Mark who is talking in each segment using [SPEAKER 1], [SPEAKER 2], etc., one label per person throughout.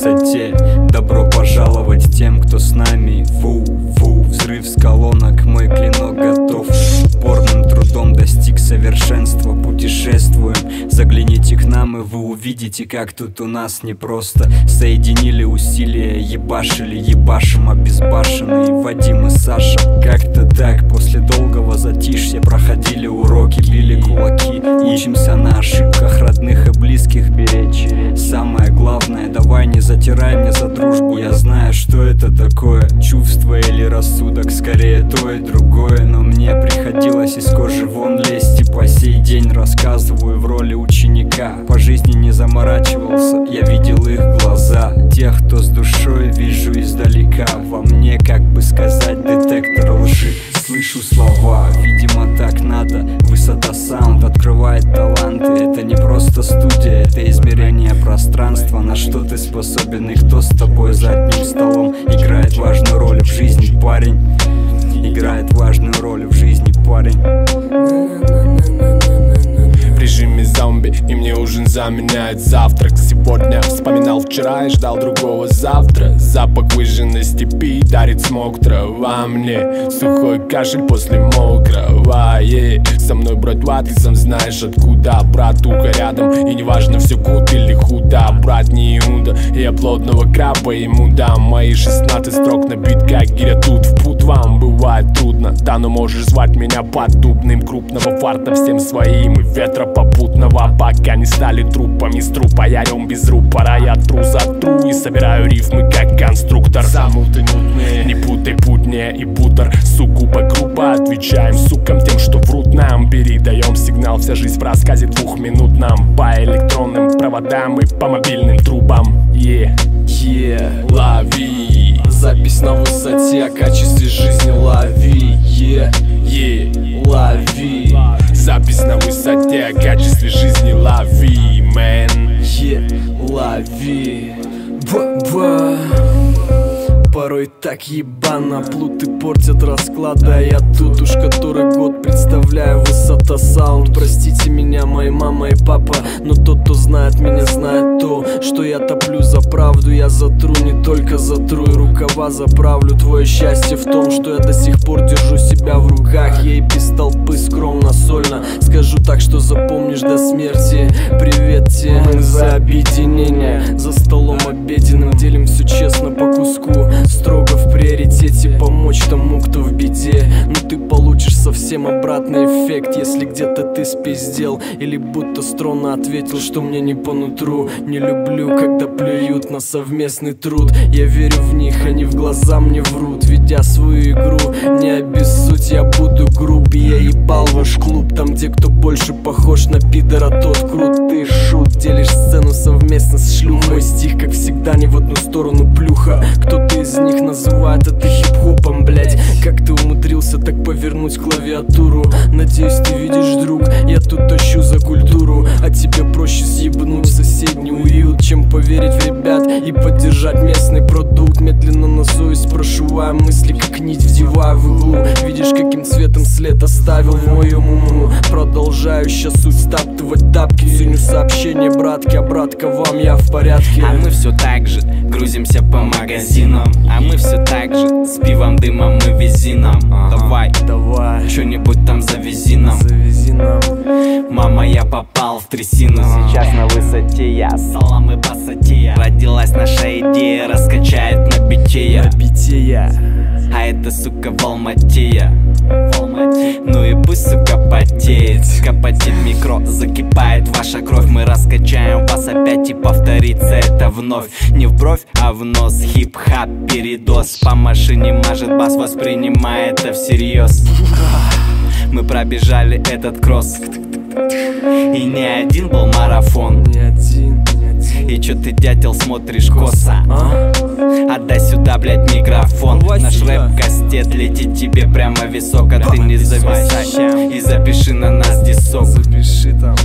[SPEAKER 1] высоте Добро пожаловать тем, кто с нами. Фу, взрыв с колонок, мой клинок готов. Упорным трудом достиг совершенства. Путешествуем, загляните к нам и вы увидите, как тут у нас непросто. Соединили усилия, ебашили, ебашим обезбашенные Вадим и Саша Как-то так, после долгого затишья проходили уроки Били кулаки, учимся на ошибках родных и близких беречь давай не затирай мне за дружбу. Я знаю, что это такое, чувство или рассудок Скорее то и другое, но мне приходилось из кожи вон лезть. И по сей день рассказываю в роли ученика. По жизни не заморачивался, я видел их глаза. Тех, кто с душой вижу издалека. Во мне, как бы сказать, детектор лжи Слышу слова, видимо так надо. Высота саунд открывает таланты. Это не просто студия, это измерение пространства. На что ты способен и кто с тобой за одним столом? Играет важную роль в жизни парень. Играет важную роль в жизни парень
[SPEAKER 2] И мне ужин заменяет завтрак. Сегодня вспоминал вчера и ждал другого завтра. Запах выжженной степи дарит смог трава мне. Сухой кашель после мокрого. Yeah. Со мной брат в ты сам знаешь откуда. Братуха рядом и неважно все гуд или худо. Брат не Иуда, я плотного краба ему дам. Мои 16 строк набит как гиря тут В путь вам бывает трудно. Да, но можешь звать меня поддубным. Крупного фарта всем своим и ветра попутного. Пока не стали трупами с трупа Я рем без рупора, я тру за тру И собираю рифмы как конструктор. Замутнутные, не путай путнее и путер Сугубо грубо отвечаем сукам тем, что врут нам. Передаем сигнал, вся жизнь в рассказе двух минут нам По электронным проводам и по мобильным трубам. Yeah, yeah, лови
[SPEAKER 3] Запись на высоте, о качестве жизни лови yeah, yeah, лови.
[SPEAKER 2] Запись на высоте о качестве жизни лови, мэн
[SPEAKER 3] yeah, лови. Ба-ба Порой так ебано. Плуты портят расклад А я тут уж который год Представляю высота саунд. Простите меня, мои мама и папа Но тот, кто знает меня, знает то Что я топлю за правду. Я затру, не только затру И рукава заправлю. Твое счастье в том, что я до сих пор держу себя в руках. Ей без толпы скромно, так, что запомнишь до смерти. Привет тебе мы за объединение За столом обеденным делим все честно по куску. Строго приоритете помочь тому, кто в беде. Но ты получишь совсем обратный эффект Если где-то ты спиздел Или будто струнно ответил, что мне не по нутру. Не люблю, когда плюют на совместный труд. Я верю в них, они в глаза мне врут Ведя свою игру, не обессудь, я буду груб Я ебал ваш клуб, там где кто больше похож на пидора Тот крут, ты шут, делишь сцену совместно с шлюхой. Мой стих, как всегда, не в одну сторону плюха. Кто-то из них называет это хип-хопом, блять Как ты умудрился так повернуть клавиатуру? Надеюсь, ты видишь, друг, я тут тащу за культуру. А тебе проще съебнуть в соседний уют Чем поверить в ребят и поддержать местный продукт. Медленно на совесть прошивая мысли, как нить вдевая в иглу Видишь, каким цветом след оставил в моем уму. Продолжающая суть стаптывать тапки. Ценю сообщение, братки, а братка вам я в порядке.
[SPEAKER 4] А мы все так же грузимся по магазинам. А мы все так же с пивом, дымом и визином Давай,
[SPEAKER 3] Давай,
[SPEAKER 4] что-нибудь там завези нам.
[SPEAKER 3] Завези нам.
[SPEAKER 4] Мама, я попал в трясину. Сейчас на высоте я, салам и басатия Родилась наша идея, раскачает на битея
[SPEAKER 3] Битея
[SPEAKER 4] А это, сука, в Алматея Капотит микро, закипает ваша кровь. Мы раскачаем вас опять и повторится это вновь. Не в бровь, а в нос. Хип-хап передос По машине мажет бас, воспринимай это всерьез. Мы пробежали этот кросс. И не один был марафон.
[SPEAKER 3] Не один
[SPEAKER 4] И чё ты, дятел, смотришь косо?
[SPEAKER 3] А?
[SPEAKER 4] Отдай сюда, блядь, микрофон. Наш рэп-кастет летит тебе прямо в висок А ты не зависай. И запиши на нас дисок.
[SPEAKER 3] Запиши там.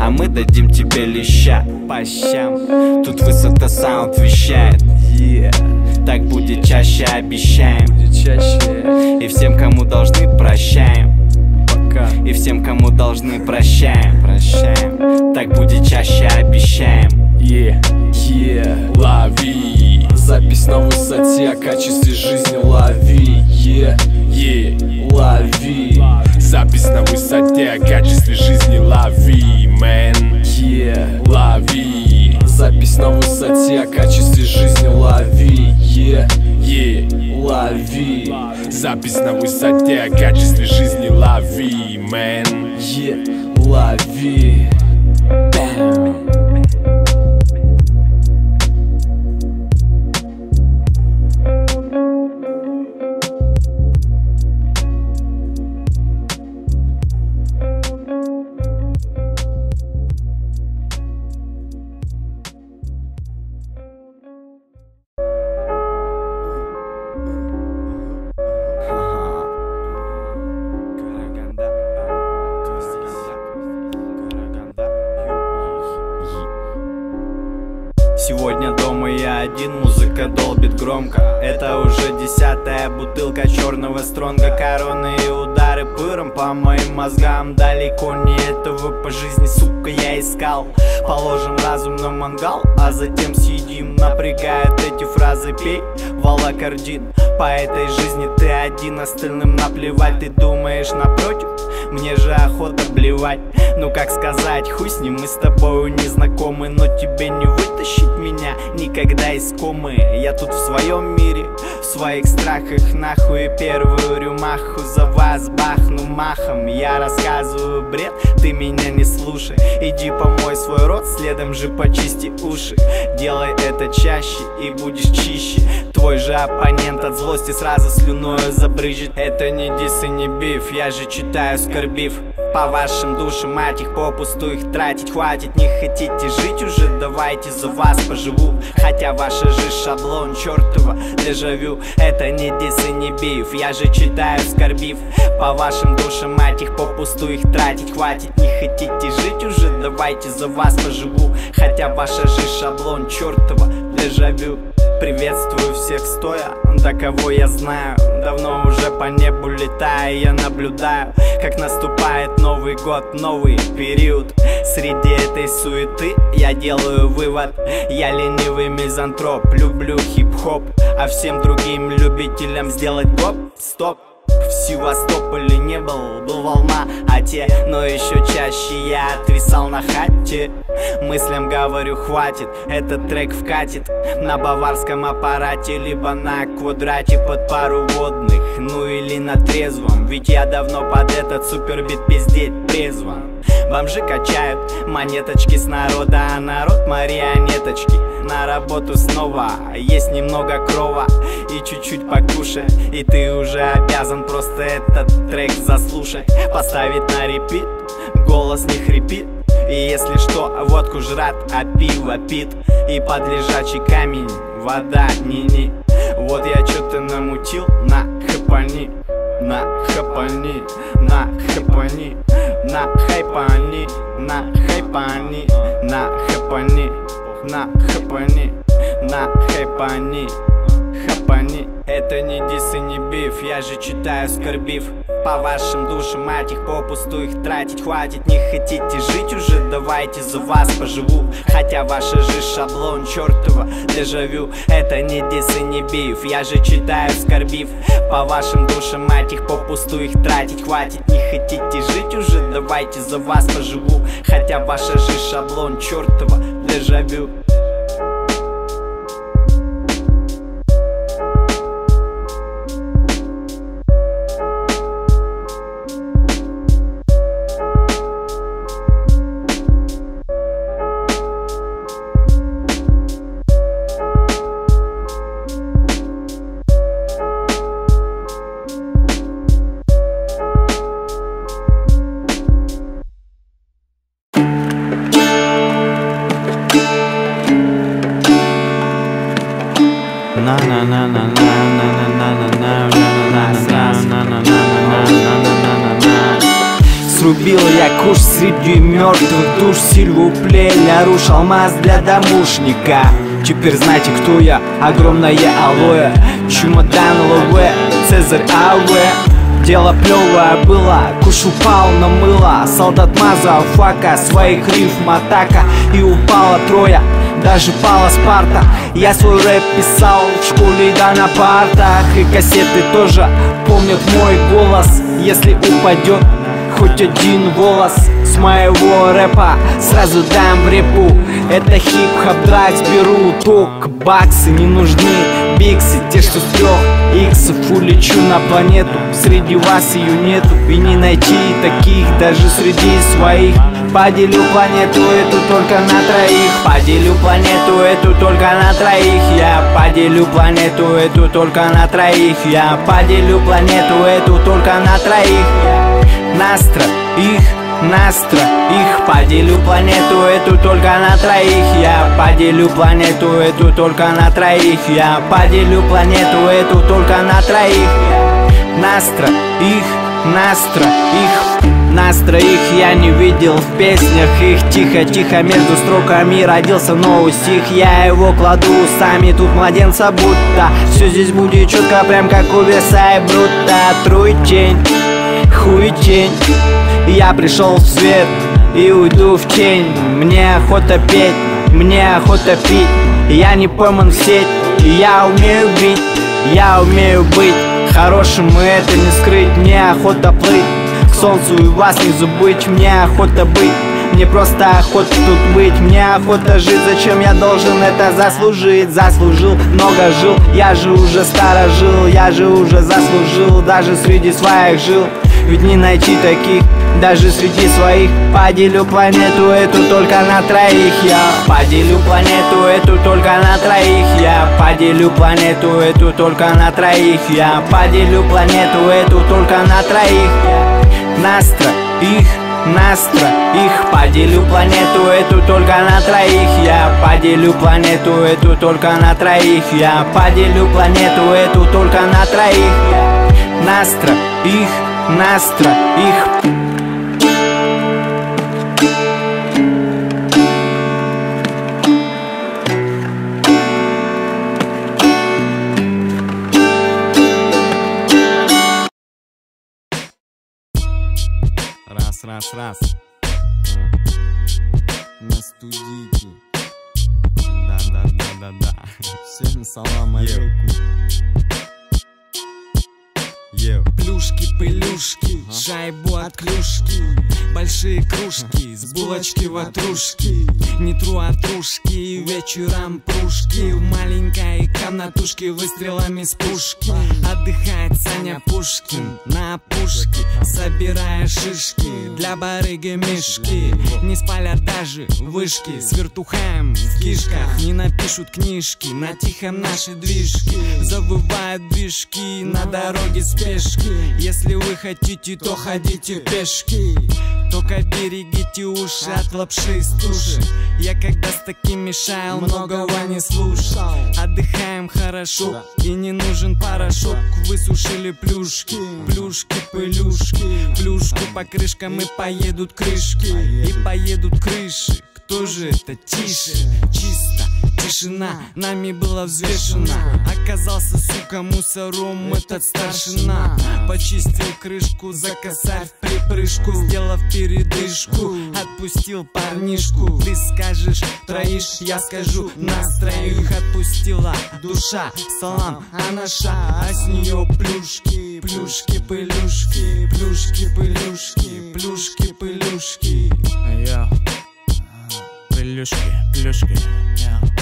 [SPEAKER 4] А мы дадим тебе леща по щам. Тут высота саунд вещает.
[SPEAKER 3] Yeah,
[SPEAKER 4] Так будет чаще, обещаем.
[SPEAKER 3] Будет чаще.
[SPEAKER 4] И всем, кому должны, прощаем. И всем, кому должны, прощаем, прощаем. Так будет чаще, обещаем
[SPEAKER 3] Yeah, yeah,
[SPEAKER 2] Лови,
[SPEAKER 3] запись на высоте о качестве жизни лови Yeah,
[SPEAKER 2] yeah.
[SPEAKER 3] лови
[SPEAKER 2] Запись на высоте о качестве жизни лови, мэн
[SPEAKER 3] Yeah,
[SPEAKER 2] Лови,
[SPEAKER 3] запись на высоте о качестве жизни лови Yeah,
[SPEAKER 2] yeah.
[SPEAKER 3] лови
[SPEAKER 2] Запись на высоте о качестве жизни лови, мэн
[SPEAKER 3] Yeah, лови
[SPEAKER 4] По этой жизни ты один, остальным наплевать. Ты думаешь напротив, мне же охота блевать. Ну как сказать, хуй с ним, мы с тобою не знакомы Но тебе не вытащить меня никогда из комы. Я тут в своем мире, в своих страхах Нахуй первую рюмаху за вас бахну махом. Я рассказываю бред, ты меня не слушай. Иди помой свой рот, следом же почисти уши. Делай это чаще и будешь чище. Твой же оппонент от злости сразу слюною забрызжет. Это не дис и не биф, я же читаю скорбив по вашим душам, мать их попусту их тратить хватит. Не хотите жить уже, давайте за вас поживу. Хотя ваша же шаблон чертова дежавю. Это не дис и не биф, я же читаю скорбив. По вашим душам, мать их попусту их тратить хватит. Не хотите жить уже, давайте за вас поживу. Хотя ваша же шаблон чертова дежавю Приветствую всех стоя, до кого я знаю Давно уже по небу летаю, я наблюдаю Как наступает Новый год, новый период. Среди этой суеты я делаю вывод. Я ленивый мизантроп, люблю хип-хоп. А всем другим любителям сделать гоп, стоп Севастополе не был, был в Алма-Ате Но еще чаще я отвисал на хате. Мыслям говорю хватит, этот трек вкатит На баварском аппарате, либо на квадрате под пару водных Ну или на трезвом, ведь я давно под этот супербит пиздеть трезвом Бомжи качают монеточки с народа, а народ марионеточки На работу снова, есть немного крова и чуть-чуть покушай. И ты уже обязан просто этот трек заслушать. Поставить на репит, голос не хрипит. И если что, водку жрат, а пиво пит. И под лежачий камень вода не-не Вот я что-то намутил на хэпани На хэпани, на хэпани На хайпани, на хайпани На хэпани, на хэпани На хайпани, хапани Это не дис и не биф, я же читаю скорбив. По вашим душам, мать их попусту их тратить хватит Не хотите жить уже, давайте за вас поживу. Хотя ваша же шаблон чертова дежавю Это не дис и не биф, я же читаю скорбив. По вашим душам, мать их попусту их тратить хватит Не хотите жить уже, давайте за вас поживу. Хотя ваша же шаблон чертова дежавю среди мертвых душ Сильву плей, нарушил алмаз для домушника. Теперь знаете, кто я, огромное алоэ. Чемодан лове, Цезарь АВ Дело плевое было, куш упал на мыло. Солдат маза, фака, своих рифм атака. И упала троя, даже пала Спарта. Я свой рэп писал в школе да на партах. И кассеты тоже помнят мой голос. Если упадет хоть один волос с моего рэпа. Сразу дам в репу. Это хип-хоп дракс беру. Ток, баксы не нужны. Биксы, те что с трех иксов Улечу на планету. Среди вас ее нету. И не найти таких даже среди своих. Поделю планету эту только на троих. Поделю планету эту только на троих. Я поделю планету эту только на троих. Я поделю планету эту только на троих. Настро, их, Настро, их Поделю планету эту только на троих. Я поделю планету эту только на троих. Я поделю планету эту только на троих. Настро, их, Настро, их нас троих я не видел в песнях. Их Тихо-тихо между строками родился новый стих. Я его кладу сами тут младенца будто. Все здесь будет четко, прям как у веса и брута Труй тень, хуй тень Я пришел в свет и уйду в тень. Мне охота петь, мне охота пить. Я не пойман в сеть, я умею бить Я умею быть. Хорошим, и это не скрыть Мне охота плыть. К солнцу и вас не забыть Мне охота быть. Мне просто охота тут быть, мне охота жить. Зачем я должен это заслужить? Заслужил, много жил, я же уже старо жил Я же уже заслужил, даже среди своих жил Ведь не найти таких, даже среди своих. Поделю планету эту только на троих Я. Поделю планету эту только на троих Я. Поделю планету эту только на троих Я. Поделю планету эту только на троих Настро, их, Настро, их. Поделю планету эту только на троих Я. Поделю планету эту только на троих Я. Поделю планету эту только на троих Настро, их, Настро, их
[SPEAKER 1] Раз, раз, раз.
[SPEAKER 3] Шайбу от клюшки Большие кружки, с булочки ватрушки Не тру отрушки, вечером пружки В маленькой комнатушке выстрелами с пушки. Отдыхает Саня Пушкин на пушке Собирая шишки для барыги мешки Не спалят даже вышки С вертухаем в кишках. Не напишут книжки на тихом наши движки Завывают движки на дороге спешки. Если вы хотите, то ходите пешки Только берегите уши от лапши и стуши Я когда с такими шаял, многого не слушал. Отдыхаем хорошо и не нужен порошок. Высушили плюшки, плюшки, пылюшки. Плюшку по крышкам и поедут крышки. И поедут. крыши. Кто же это тише, чисто Тишина нами была взвешена. Оказался, сука, мусором этот старшина. Почистил крышку за косарь в припрыжку Сделав передышку, отпустил парнишку. Ты скажешь, троишь, я скажу Нас троих отпустила душа. Салам, анаша, а с нее плюшки Плюшки, пылюшки, плюшки, пылюшки Плюшки, пылюшки.
[SPEAKER 5] Йо, плюшки, плюшки, йо.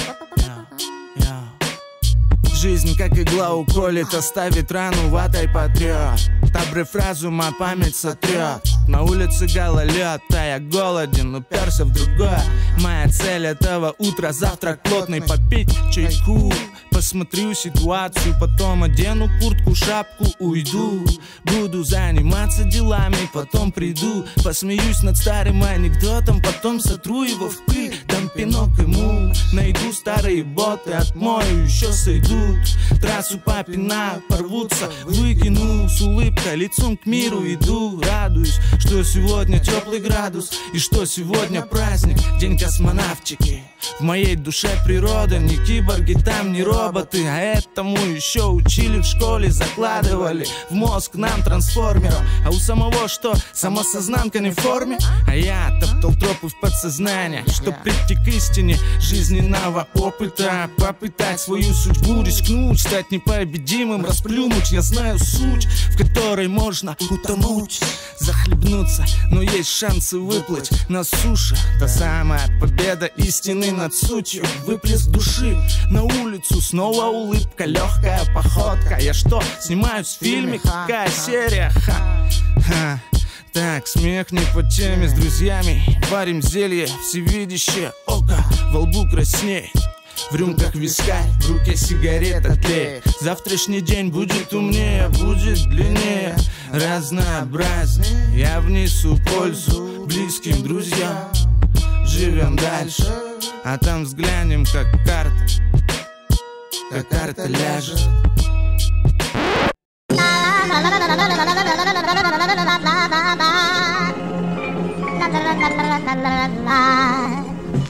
[SPEAKER 5] Жизнь как игла уколет, оставит рану ватой потрет Табры фразу, моя память сотрет На улице гололед, а я голоден, уперся в другое. Моя цель этого утра, завтрак плотный Попить чайку, посмотрю ситуацию Потом одену куртку, шапку, уйду. Буду заниматься делами, потом приду. Посмеюсь над старым анекдотом Потом сотру его в пыль, пинок ему. Найду старые боты, отмою, еще сойдут. Трассу попинаю, порвутся, выкину. С улыбкой лицом к миру иду. Радуюсь, что сегодня теплый градус. И что сегодня праздник, день космонавтики В моей душе природа, не киборги, там не роботы. А этому еще учили в школе, закладывали. В мозг нам трансформером. А у самого что, самосознанка не в форме? А я топтал тропы в подсознание Чтоб прийти к истине жизненного опыта. Попытать свою судьбу, рискнуть Стать непобедимым, расплюнуть. Я знаю суть, в которой можно утонуть. Захлебнуться, но есть шансы выплыть на суше. Та самая победа истины над сутью Выплеск души. На улицу Снова улыбка, легкая походка. Я что, снимаюсь в фильме? Какая серия? Ха, ха. Так, смех не по теме с друзьями. Варим зелье, всевидящее око. Во лбу краснеет в рюмках вискарь, в руке сигарета тлеет. Завтрашний день будет умнее, будет длиннее. Разнообразнее Я внесу пользу близким друзьям. Живем дальше, а там взглянем, как карта Как карта ляжет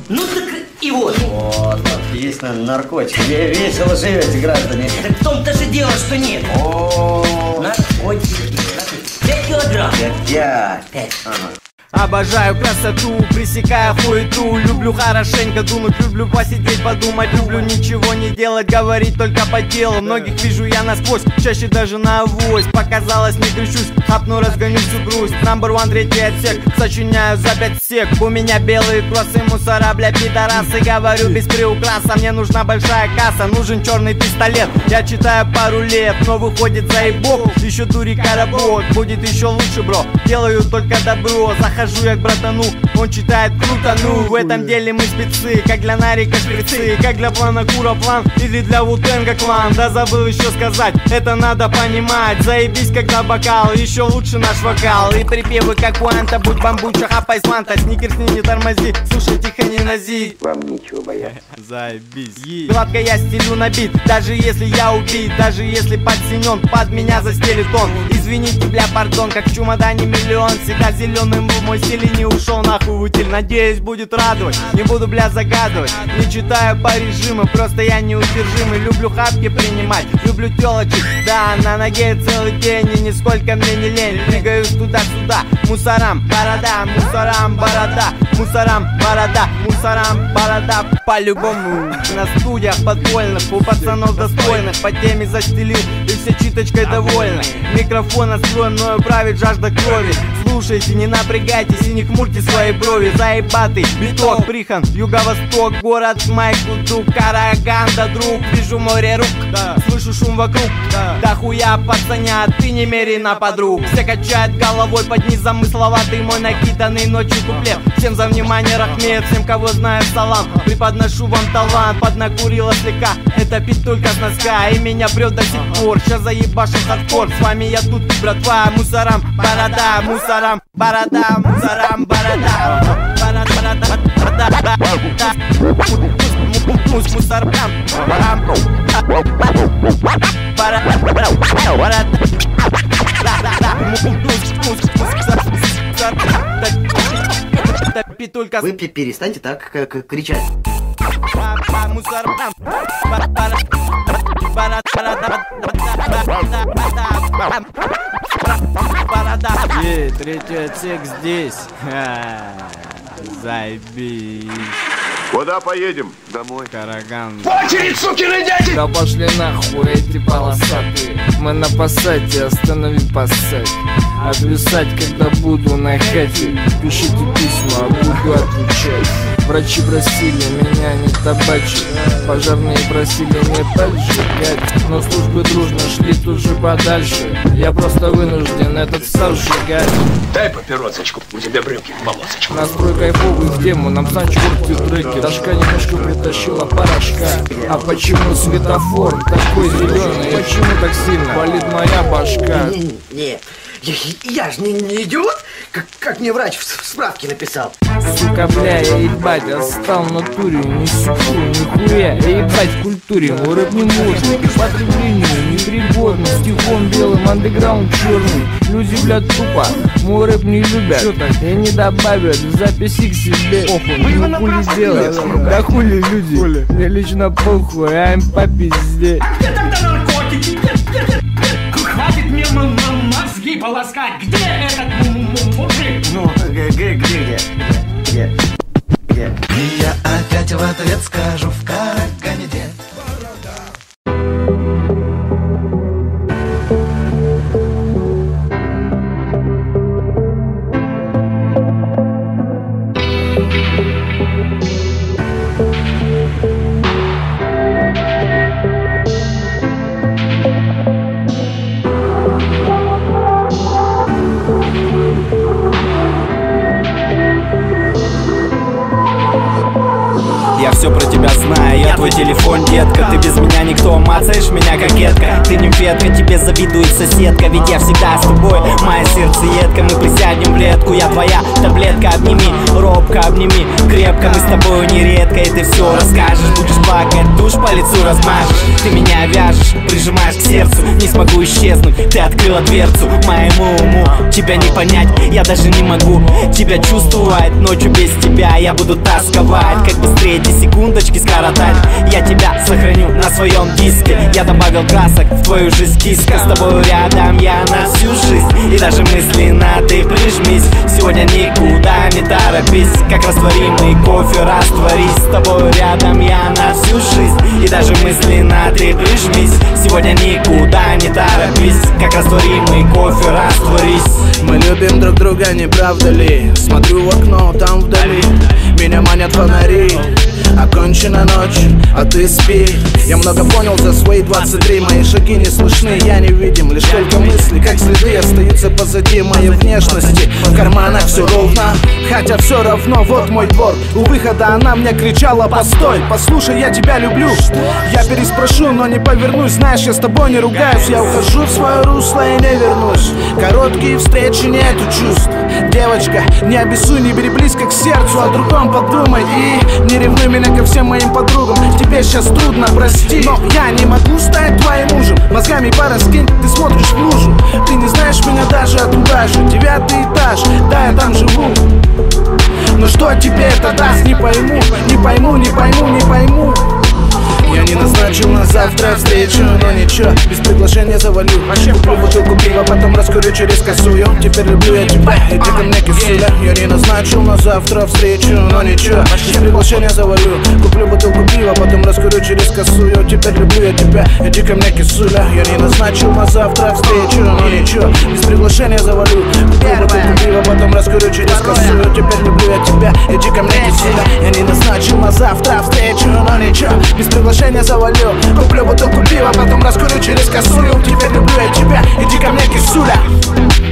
[SPEAKER 6] Ну так и вот.
[SPEAKER 7] Вот, вот, есть наверное, наркотики. Ве- Весело живете, граждане.
[SPEAKER 6] Так в том-то же дело, что нет.
[SPEAKER 7] О,
[SPEAKER 6] Наркотики. Пять килограмм.
[SPEAKER 7] пять.
[SPEAKER 6] Пять.
[SPEAKER 4] Обожаю красоту, пресекая хуету. Люблю хорошенько думать, люблю посидеть, подумать. Люблю ничего не делать, говорить только по делу. Многих вижу я насквозь, чаще даже на авось. Показалось, не кричусь, хапну, разгоню всю грусть. Number one, третий отсек, сочиняю за пять сек. У меня белые кроссы, мусора, бля, пидорасы. Говорю без приукраса, мне нужна большая касса. Нужен черный пистолет, я читаю пару лет. Но выходит заебок, еще дури каработ Будет еще лучше, бро, делаю только добро. Захожу я к братану, он читает круто Ну, в этом деле мы спецы, как для Нарика шприцы Как для плана Кура план или для Вутенга клан. Да забыл еще сказать, это надо понимать. Заебись, когда бокал, еще лучше наш вокал. И припевы как Уанта, будь бамбуча, хапай сманта Сникерс не тормози, слушай, тихо не нази
[SPEAKER 7] Вам нечего бояться.
[SPEAKER 4] Заебись. Гладко я стелю на бит, даже если я убит Даже если подсинен, под меня застелит он Извините, бля, пардон, как в чемодане миллион Всегда зеленым в мой стиль не ушел нахуй утиль. Надеюсь, будет радовать, не буду, бля, загадывать. Не читаю по режиму, просто я неудержимый. Люблю хапки принимать, люблю телочек. Да, на ноге целый день и нисколько мне не лень. Двигаюсь туда-сюда, мусорам, борода, мусорам, борода Мусорам, борода, мусорам, борода. По-любому на студиях подпольных У пацанов достойных по теме застелил И все читочкой довольны. Микрофон настроен, мною правит жажда крови Слушайте, не напрягайтесь и не хмурьте свои брови. Заебатый биток, прихан, юго-восток Город Майкуду, Караганда, друг Вижу море рук, слышу шум вокруг. Да. Хуя пацаня, ты не мери на подруг. Все качают головой под незамысловатый мой накиданный ночью куплет. Всем за внимание рахмет, всем кого знаю салам. Преподношу вам талант, поднакурила слегка. Это пить только с носка и меня прет до сих пор. Сейчас заебашу хардкор, с вами я тут, братва Мусорам, борода, мусорам, борода, мусорам, борода Борода, борода, борода, борода Мус, мусорам, барам Борода, борода Питулька
[SPEAKER 7] Вы пе- перестаньте так к- к- кричать.
[SPEAKER 4] Ей, третий отсек здесь. Ха, Заебись.
[SPEAKER 8] Куда поедем?
[SPEAKER 9] Домой.
[SPEAKER 4] Караган.
[SPEAKER 3] Да пошли нахуй эти полосатые Мы на пассате, останови пассать Отвисать, когда буду на хате Пишите письма, буду отвечать Врачи просили меня не табачить. Пожарные просили не поджигать. Но службы дружно шли тут же подальше. Я просто вынужден этот став сжигать.
[SPEAKER 8] Дай папиросочку, у тебя брюки в полосочку.
[SPEAKER 3] Настрой кайфовый в тему, нам Санчо крутит треки. Дашка немножко притащила порошка. А почему светофор такой зеленый? Почему так сильно болит моя башка?
[SPEAKER 7] Не, Я, я же не, не идиот, как, как мне врач в, в справке написал.
[SPEAKER 10] Сука, бля, я ебать, отстал в натуре, не сыку, нихуя, я ебать в культуре, рэп не можно, к потреблению непригодный, стихом белым, андеграунд черный, люди, блядь, тупо, мой рэп не любят, и не добавят, запись их себе, похуй, ну хули делать, да хули люди, мне лично похуй, а им по пизде.
[SPEAKER 6] Где полоскать. Где этот мужик?
[SPEAKER 11] Ну, где, где, где? Где? Где?
[SPEAKER 12] И я опять в ответ скажу в
[SPEAKER 4] все про тебя знаю, я твой телефон, детка. Ты без меня никто, мацаешь меня кокетка. Ты нимфетка, тебе завидует соседка. Ведь я всегда с тобой, мое сердце едко Мы присядем в летку, я твоя таблетка. Обними, робко обними, крепко. Мы с тобой нередко, и ты все расскажешь. Будешь плакать, душ по лицу размажешь. Ты меня вяжешь, прижимаешь к сердцу. Не смогу исчезнуть, ты открыла дверцу Моему уму. Тебя не понять. Я даже не могу. Тебя чувствовать Ночью без тебя. Я буду тосковать Как быстрее эти секундочки скоротать Я тебя сохраню на своем диске. Я добавил красок в твою жизнь киска С тобой рядом я на всю жизнь. И даже мысленно ты прижмись. Сегодня никуда не торопись. Как растворимый кофе растворись. С тобой рядом я на всю жизнь. И даже мысленно ты прижмись. Сегодня никуда не торопись. Как растворимый кофе растворись.
[SPEAKER 10] Мы любим друг друга, не правда ли? Смотрю в окно, там вдали. Меня манят фонари Окончена ночь, а ты спи. Я много понял за свои 23 Мои шаги не слышны, я не видим Лишь только мысли, как следы остаются позади моей внешности. В карманах все ровно, хотя все равно. Вот мой двор, у выхода она мне кричала Постой, послушай, я тебя люблю Я переспрошу, но не повернусь. Знаешь, я с тобой не ругаюсь. Я ухожу в свое русло и не вернусь. Короткие встречи, нету чувств. Девочка, не обессуй, не бери близко к сердцу О другом подумай и не ревнуй меня ко всем моим подругам Тебе сейчас трудно, прости Но я не могу стать твоим мужем. Мозгами пораскинь, ты смотришь в лужу. Ты не знаешь меня даже оттуда же. Девятый этаж, да, я там живу. Но что тебе это даст, не пойму. Не пойму, не пойму, не пойму я не назначил на завтра встречу Но ничего, без приглашения завалю. Куплю бутылку пива, потом раскурю через косую Теперь люблю я тебя, иди ко мне кисуля. Я не назначил на завтра встречу Но ничего, без приглашения завалю. Куплю бутылку пива, потом раскурю через косую Теперь люблю я тебя, иди ко мне кисуля Я не назначил на завтра встречу. Но ничего, без приглашения завалю. Бутылку пива, потом раскурю через косую Теперь люблю я тебя, иди ко мне кисуля Я не назначил на завтра встречу. Но ничего, без приглашения завалю. Куплю бутылку пива, потом раскурю через косую Теперь люблю я тебя, иди ко мне кисуля